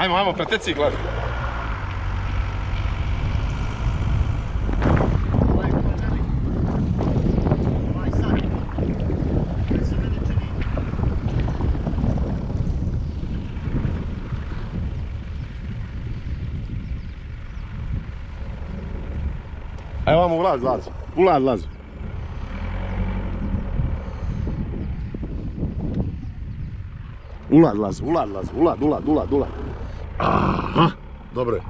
Ajmo, ajmo, preteci glavi. Evo vamo ulaz. Ulaz, Lazo. Ulaz, Lazo, ulaz, Lazo, ulaz, ulaz, ulaz, ulaz. Aha. Dobre,